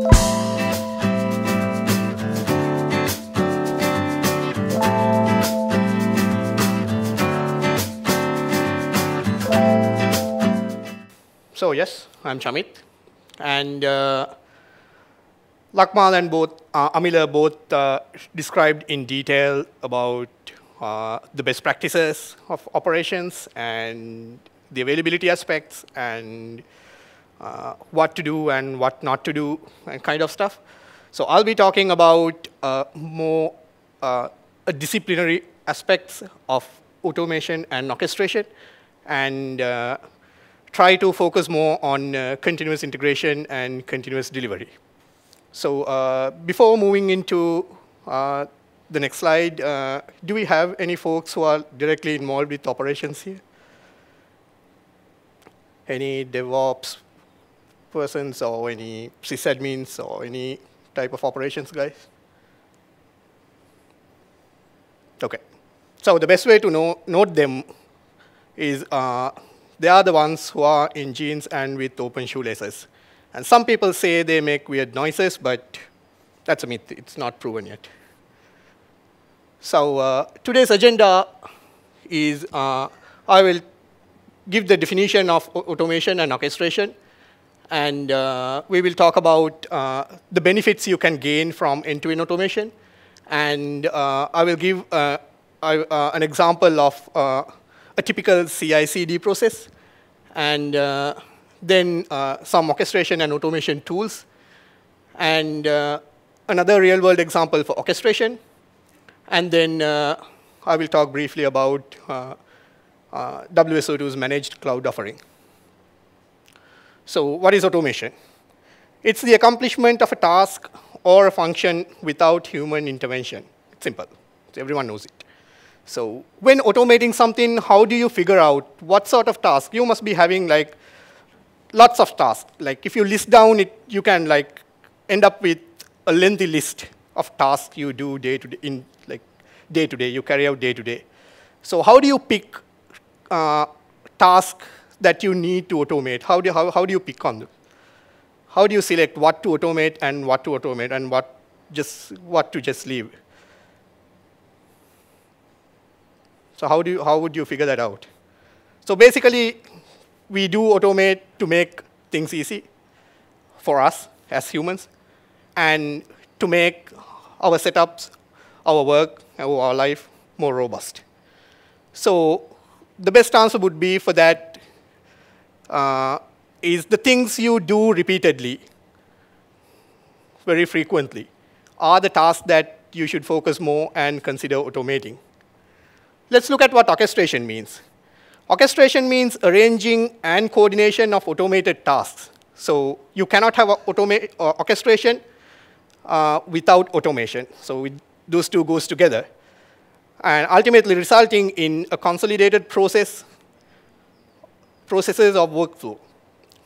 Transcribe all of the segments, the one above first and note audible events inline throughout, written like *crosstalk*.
So yes, I'm Chamit, and uh, Lakmal and both uh, Amila both uh, described in detail about uh, the best practices of operations and the availability aspects and uh, what to do and what not to do and kind of stuff. So I'll be talking about uh, more uh, disciplinary aspects of automation and orchestration and try to focus more on uh, continuous integration and continuous delivery. So uh, before moving into uh, the next slide, uh, do we have any folks who are directly involved with operations here? Any DevOps persons or any sysadmins or any type of operations guys? OK. So the best way to know, note them is uh, they are the ones who are in jeans and with open shoelaces. And some people say they make weird noises, but that's a myth. It's not proven yet. So uh, today's agenda is uh, I will give the definition of automation and orchestration. And uh, we will talk about uh, the benefits you can gain from end-to-end -end automation. And uh, I will give uh, an example of a typical CI/CD process, and uh, then uh, some orchestration and automation tools, and uh, another real-world example for orchestration, and then I will talk briefly about WSO2's managed cloud offering. So what is automation? It's the accomplishment of a task or a function without human intervention. It's simple. Everyone knows it. So when automating something, how do you figure out what sort of task? You must be having like lots of tasks. Like if you list down it, you can like end up with a lengthy list of tasks you do day to day in like day to day, you carry out day to day. So how do you pick uh, tasks that you need to automate? How do, how, how do you pick on them? How do you select what to automate and what to automate and what just what to just leave? So how, do you, how would you figure that out? So basically, we do automate to make things easy for us as humans and to make our setups, our work, our life more robust. So the best answer would be for that uh, is the things you do repeatedly, very frequently, are the tasks that you should focus more and consider automating. Let's look at what orchestration means. Orchestration means arranging and coordination of automated tasks. So you cannot have uh, orchestration uh, without automation. So those two goes together. And ultimately resulting in a consolidated process, processes of workflow.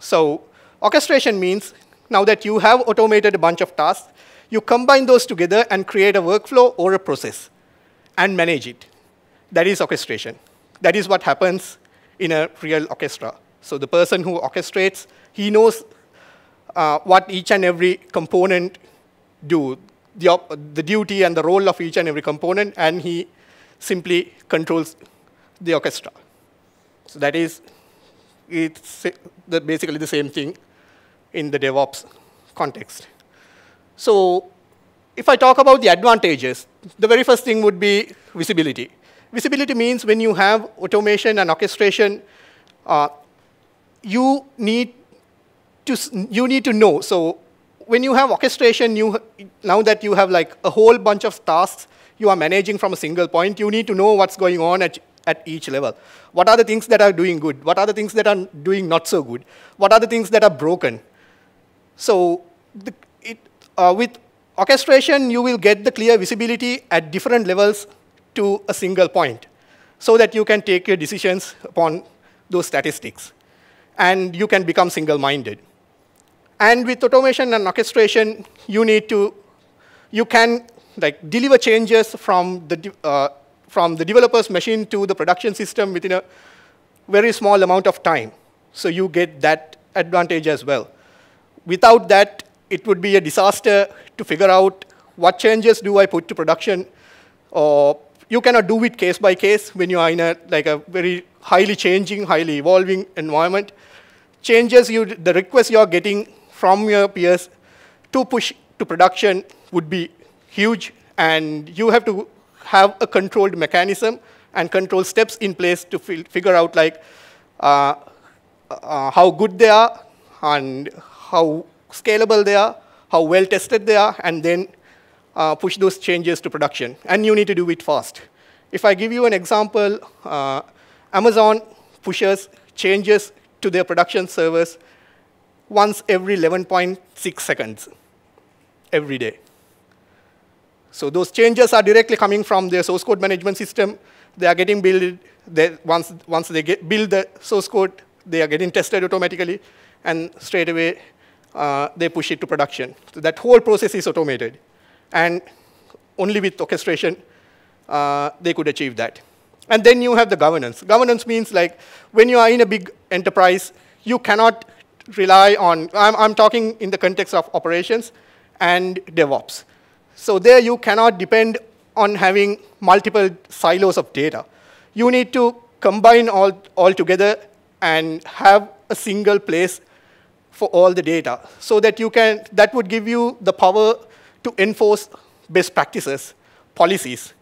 So orchestration means now that you have automated a bunch of tasks, you combine those together and create a workflow or a process and manage it. That is orchestration. That is what happens in a real orchestra. So the person who orchestrates, he knows uh, what each and every component do, the, the duty and the role of each and every component, and he simply controls the orchestra. So that is it's basically the same thing in the DevOps context. So if I talk about the advantages, the very first thing would be visibility. Visibility means when you have automation and orchestration, uh, you need to you need to know. So when you have orchestration, you now that you have like a whole bunch of tasks you are managing from a single point, you need to know what's going on at at each level. What are the things that are doing good? What are the things that are doing not so good? What are the things that are broken? So the, it, uh, with orchestration, you will get the clear visibility at different levels to a single point so that you can take your decisions upon those statistics. And you can become single-minded. And with automation and orchestration, you need to, you can like deliver changes from the, uh, from the developer's machine to the production system within a very small amount of time. So you get that advantage as well. Without that, it would be a disaster to figure out what changes do I put to production. Or you cannot do it case by case when you are in a, like a very highly changing, highly evolving environment. Changes you, the requests you're getting from your peers to push to production would be huge, and you have to have a controlled mechanism and control steps in place to figure out like uh, uh, how good they are and how scalable they are, how well tested they are, and then uh, push those changes to production. And you need to do it fast. If I give you an example, uh, Amazon pushes changes to their production servers once every 11.6 seconds, every day. So those changes are directly coming from their source code management system. They are getting built. They, once, once they get, build the source code, they are getting tested automatically, and straight away uh, they push it to production. So that whole process is automated. And only with orchestration, uh, they could achieve that. And then you have the governance. Governance means like when you are in a big enterprise, you cannot rely on, I'm, I'm talking in the context of operations and DevOps. So there you cannot depend on having multiple silos of data. You need to combine all, all together and have a single place for all the data so that you can, that would give you the power to enforce best practices, policies,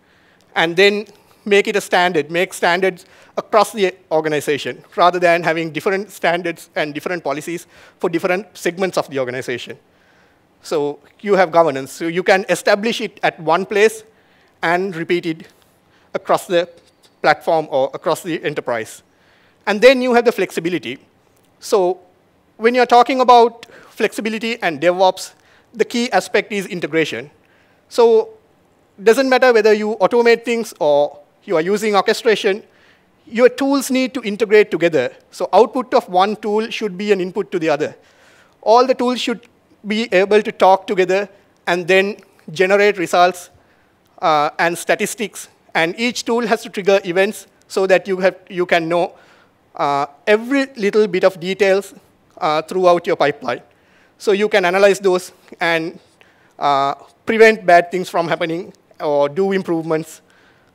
and then make it a standard, make standards across the organization, rather than having different standards and different policies for different segments of the organization. So you have governance. So you can establish it at one place and repeat it across the platform or across the enterprise. And then you have the flexibility. So when you're talking about flexibility and DevOps, the key aspect is integration. So it doesn't matter whether you automate things or you are using orchestration, your tools need to integrate together. So output of one tool should be an input to the other. All the tools should be able to talk together and then generate results uh, and statistics. And each tool has to trigger events so that you, have, you can know uh, every little bit of details uh, throughout your pipeline. So you can analyze those and uh, prevent bad things from happening or do improvements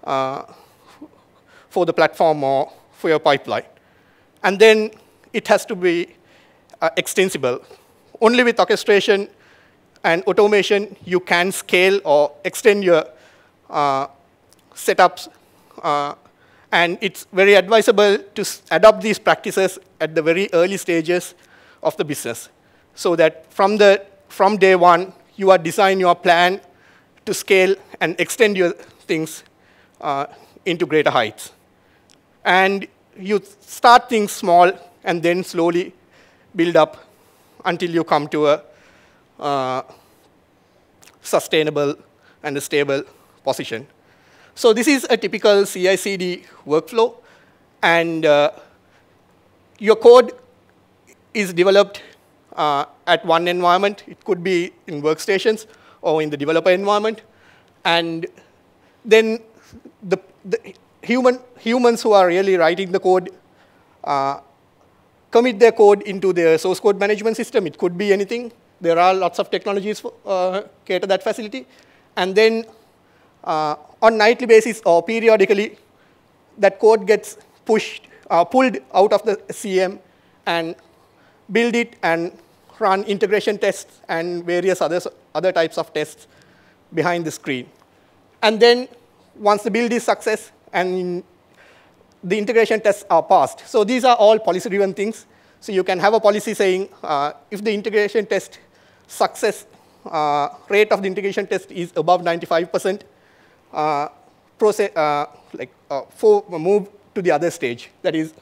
uh, for the platform or for your pipeline. And then it has to be uh, extensible only with orchestration and automation, you can scale or extend your uh, setups. Uh, and it's very advisable to adopt these practices at the very early stages of the business so that from, the, from day one, you are design your plan to scale and extend your things uh, into greater heights. And you start things small and then slowly build up until you come to a uh, sustainable and a stable position. So this is a typical CI/CD workflow, and uh, your code is developed uh, at one environment. It could be in workstations or in the developer environment, and then the, the human humans who are really writing the code uh, commit their code into their source code management system. It could be anything. There are lots of technologies for uh, cater that facility. And then uh, on nightly basis or periodically, that code gets pushed, uh, pulled out of the CM and build it and run integration tests and various other, other types of tests behind the screen. And then once the build is success and the integration tests are passed. So these are all policy-driven things. So you can have a policy saying uh, if the integration test success uh, rate of the integration test is above 95%, uh, process, uh, like uh, for move to the other stage, that is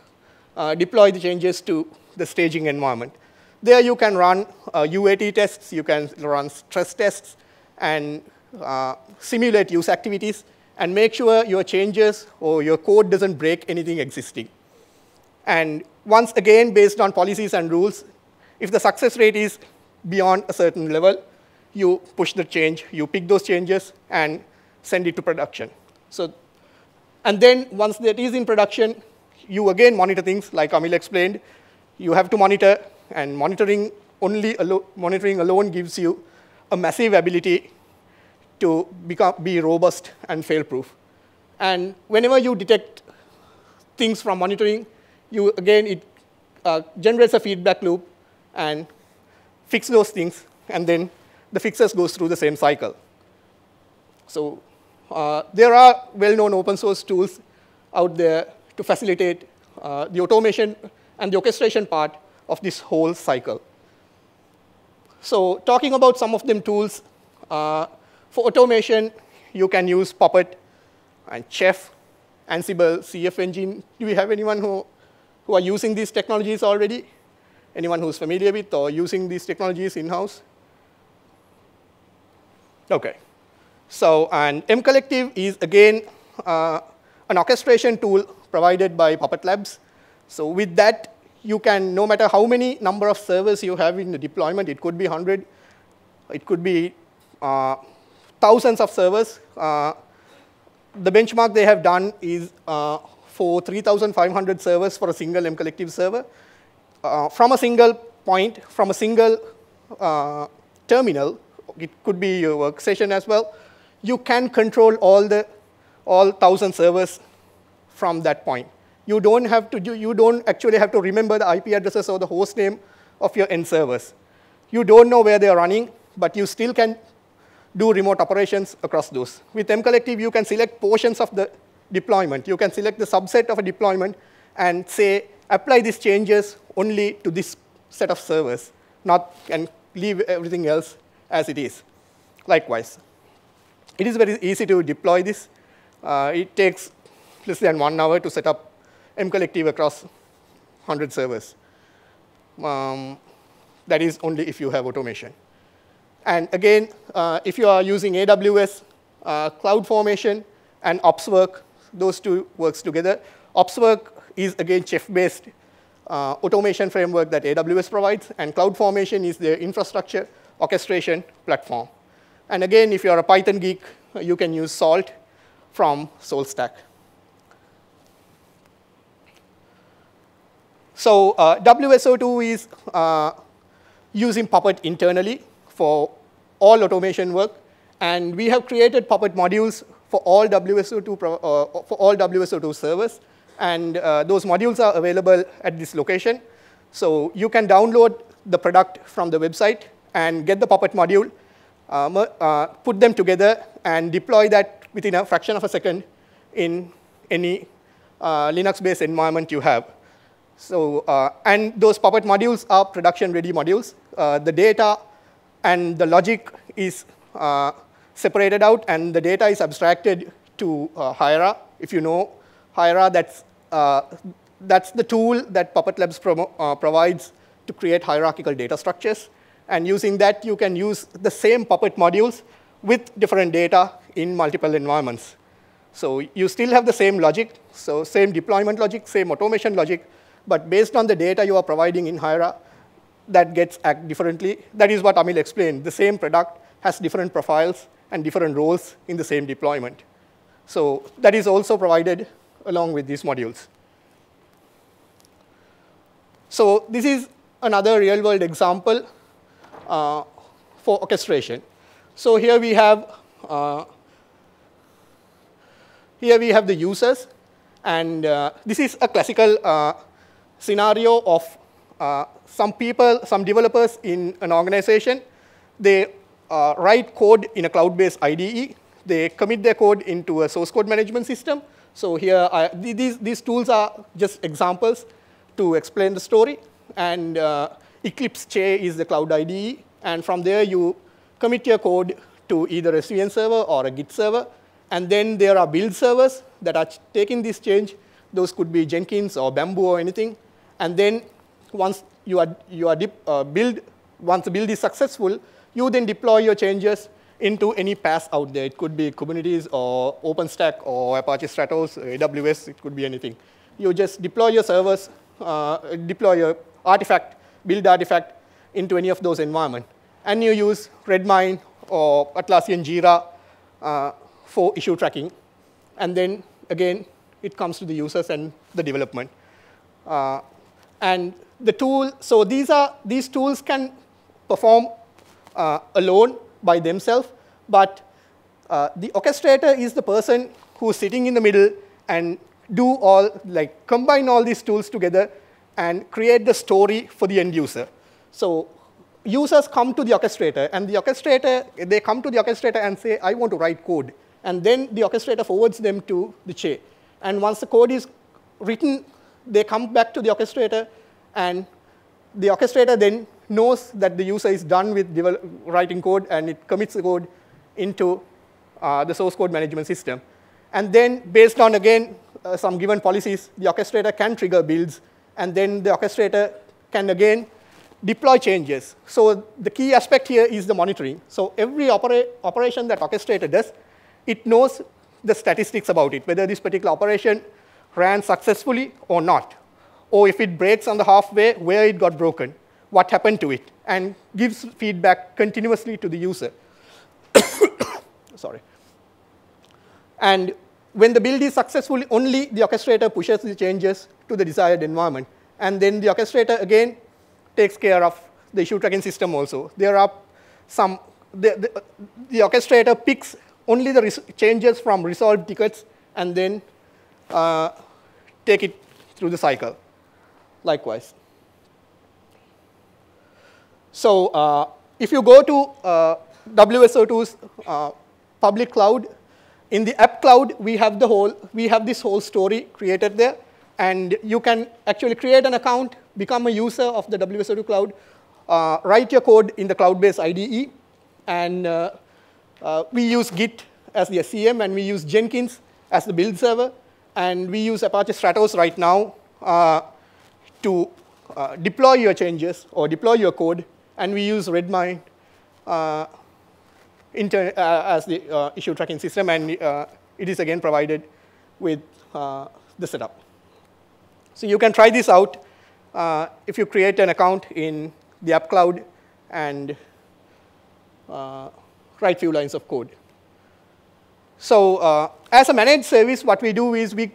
uh, deploy the changes to the staging environment. There you can run UAT tests, you can run stress tests, and simulate use activities and make sure your changes or your code doesn't break anything existing. And once again, based on policies and rules, if the success rate is beyond a certain level, you push the change, you pick those changes, and send it to production. So, and then once that is in production, you again monitor things like Amil explained. You have to monitor, and monitoring only alo monitoring alone gives you a massive ability to become, be robust and fail-proof. And whenever you detect things from monitoring, you again, it uh, generates a feedback loop and fix those things, and then the fixes goes through the same cycle. So uh, there are well-known open source tools out there to facilitate uh, the automation and the orchestration part of this whole cycle. So talking about some of them tools, uh, for automation, you can use Puppet and Chef, Ansible, CF Engine. Do we have anyone who, who are using these technologies already? Anyone who's familiar with or using these technologies in-house? OK. So, and mCollective is, again, uh, an orchestration tool provided by Puppet Labs. So with that, you can, no matter how many number of servers you have in the deployment, it could be 100, it could be uh, thousands of servers. Uh, the benchmark they have done is uh, for 3,500 servers for a single mCollective server. Uh, from a single point, from a single uh, terminal, it could be your workstation as well, you can control all the all 1,000 servers from that point. You don't have to, you don't actually have to remember the IP addresses or the host name of your end servers. You don't know where they're running, but you still can do remote operations across those. With mCollective, you can select portions of the deployment. You can select the subset of a deployment and say, apply these changes only to this set of servers, not and leave everything else as it is. Likewise, it is very easy to deploy this. Uh, it takes less than one hour to set up mCollective across 100 servers. Um, that is only if you have automation. And again, uh, if you are using AWS, uh, CloudFormation, and OpsWork, those two works together. OpsWork is, again, Chef-based uh, automation framework that AWS provides, and CloudFormation is the infrastructure orchestration platform. And again, if you're a Python geek, you can use Salt from SaltStack. So uh, WSO2 is uh, using Puppet internally for all automation work. And we have created Puppet modules for all WSO2, uh, for all WSO2 servers. And uh, those modules are available at this location. So you can download the product from the website and get the Puppet module, uh, uh, put them together, and deploy that within a fraction of a second in any uh, Linux-based environment you have. So, uh, and those Puppet modules are production-ready modules. The data and the logic is uh, separated out, and the data is abstracted to uh, Hiera. If you know Hiera, that's, uh, that's the tool that Puppet Labs uh, provides to create hierarchical data structures. And using that, you can use the same Puppet modules with different data in multiple environments. So you still have the same logic, so same deployment logic, same automation logic, but based on the data you are providing in Hiera, that gets act differently. That is what Amil explained. The same product has different profiles and different roles in the same deployment. So that is also provided along with these modules. So this is another real-world example uh, for orchestration. So here we have uh, here we have the users, and uh, this is a classical uh, scenario of uh, some people, some developers in an organization, they uh, write code in a cloud-based IDE. They commit their code into a source code management system. So here, I, these, these tools are just examples to explain the story. And uh, Eclipse Che is the cloud IDE. And from there, you commit your code to either a SVN server or a Git server. And then there are build servers that are taking this change. Those could be Jenkins or Bamboo or anything. And then once you are, you are uh, build, once the build is successful, you then deploy your changes into any PaaS out there. It could be Kubernetes or OpenStack or Apache Stratos, AWS, it could be anything. You just deploy your servers, uh, deploy your artifact, build artifact into any of those environments. And you use Redmine or Atlassian Jira uh, for issue tracking. And then, again, it comes to the users and the development. Uh, and the tool, so these, are, these tools can perform uh, alone by themselves, but uh, the orchestrator is the person who's sitting in the middle and do all, like combine all these tools together and create the story for the end user. So users come to the orchestrator, and the orchestrator, they come to the orchestrator and say, I want to write code. And then the orchestrator forwards them to the Che. And once the code is written, they come back to the orchestrator, and the orchestrator then knows that the user is done with writing code, and it commits the code into uh, the source code management system. And then, based on, again, uh, some given policies, the orchestrator can trigger builds, and then the orchestrator can, again, deploy changes. So the key aspect here is the monitoring. So every opera operation that orchestrator does, it knows the statistics about it, whether this particular operation ran successfully or not, or if it breaks on the halfway, where it got broken, what happened to it, and gives feedback continuously to the user. *coughs* Sorry. And when the build is successful, only the orchestrator pushes the changes to the desired environment. And then the orchestrator, again, takes care of the issue tracking system also. There are some, the, the, the orchestrator picks only the changes from resolved tickets and then uh, take it through the cycle, likewise. So uh, if you go to uh, WSO2's uh, public cloud, in the app cloud, we have the whole, we have this whole story created there. And you can actually create an account, become a user of the WSO2 cloud, uh, write your code in the cloud-based IDE, and uh, uh, we use Git as the SCM, and we use Jenkins as the build server, and we use Apache Stratos right now uh, to uh, deploy your changes or deploy your code, and we use Redmine uh, as the issue tracking system, and it is again provided with the setup. So you can try this out uh, if you create an account in the app cloud and uh, write few lines of code. So uh, as a managed service, what we do is we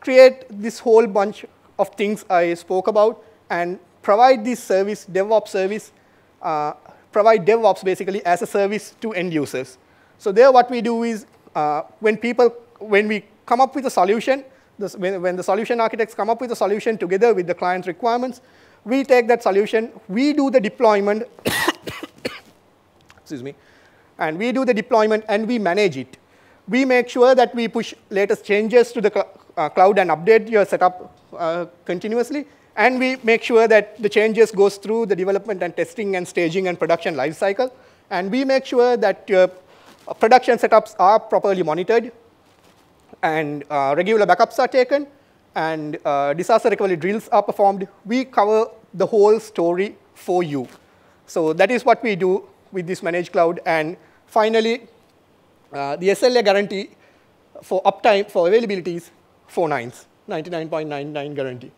create this whole bunch of things I spoke about and provide this service, DevOps service, uh, provide DevOps basically as a service to end users. So there what we do is uh, when people, when we come up with a solution, this, when, when the solution architects come up with a solution together with the client's requirements, we take that solution, we do the deployment, *coughs* excuse me, and we do the deployment and we manage it. We make sure that we push latest changes to the cloud and update your setup uh, continuously, and we make sure that the changes goes through the development and testing and staging and production lifecycle, and we make sure that your production setups are properly monitored and uh, regular backups are taken, and uh, disaster recovery drills are performed, we cover the whole story for you. So that is what we do with this managed cloud. And finally, uh, the SLA guarantee for uptime, for availability is four nines, 99.99 guarantee.